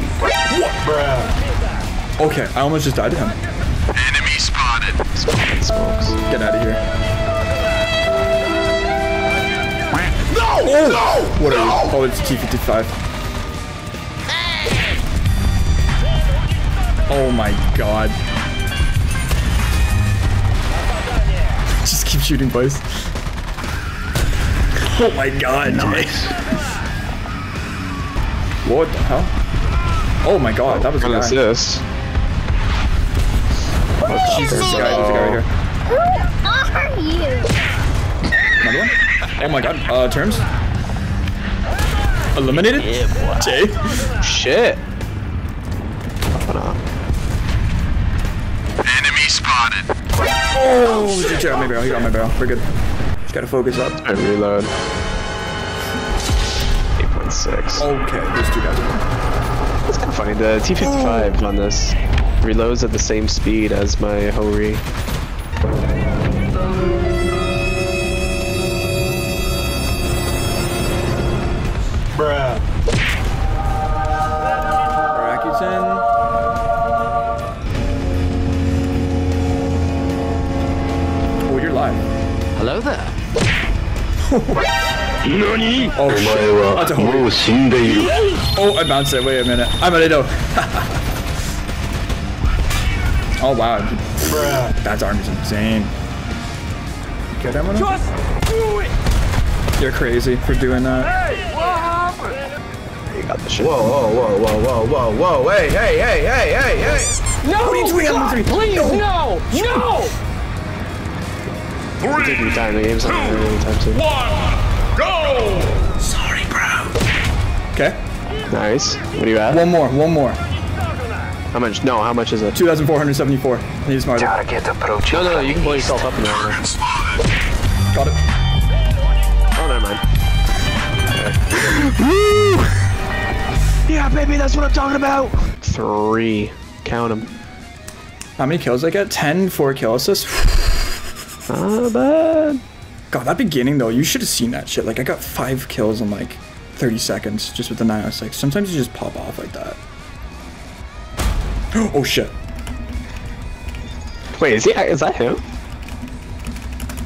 What? Bruh. Okay, I almost just died to him. Enemy spotted. Smokes. Get out of here. No! Oh! No! What are no! you? Oh, it's T55. Oh my god. Just keep shooting, boys. Oh my god, nice. What the hell? Oh my god, that was a An guy. assist. Jesus, there's a guy, there's a guy right here. Who are you? Another one? Oh my god, uh, terms? Eliminated? Jay? Shit. Why not? Enemy spotted. Oh, he got my barrel, he got my barrel. We're good. Just gotta focus up. I reload. 8.6. Okay, there's two guys. It's kind of funny. The T55 on this reloads at the same speed as my Hori. Bruh. Rakuten. Oh, you're live. Hello there. Nani? Oh, shit. That's a Hori. Oh, I bounced it. Wait a minute. I'm gonna know. oh, wow. Bruh. That arm is insane. Get him Just do it! You're crazy for doing that. You got the shit. Whoa, whoa, whoa, whoa, whoa, whoa, whoa, hey, hey, hey, hey, hey, hey! No! What are you doing? God, I'm three. please, no! No! Taking time. The game's not really any time soon. Sorry, bro. Okay. Nice. What do you at? One more. One more. How much? No, how much is it? 2,474. He's smarter. No, no, no, you can blow yourself up in there. Target. Got it. Oh, never mind. Woo! Yeah, baby, that's what I'm talking about. Three. Count them. How many kills I get? 10 for kill assist. Not bad. God, that beginning though, you should have seen that shit. Like I got five kills in like 30 seconds just with the 906. Sometimes you just pop off like that. Oh shit. Wait, is he? Is that him?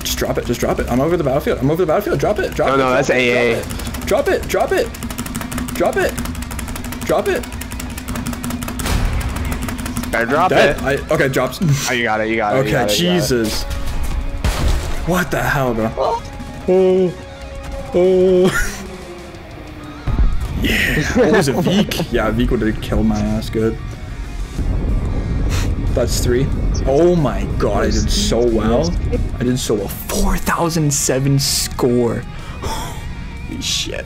Just drop it. Just drop it. I'm over the battlefield. I'm over the battlefield. Drop it. Drop No, it. no, drop that's it, AA. Drop it. Drop it. Drop it. Drop it. Better drop it. I, okay, drops. Oh, you got it. You got it. Okay, got it, you got it. Jesus. What the hell, bro? Oh. Oh. oh. Yeah. What was it, Veek? Yeah, Veek would have killed my ass good. That's three. Oh my god, I did so well. I did so well. 4,007 score. Holy shit.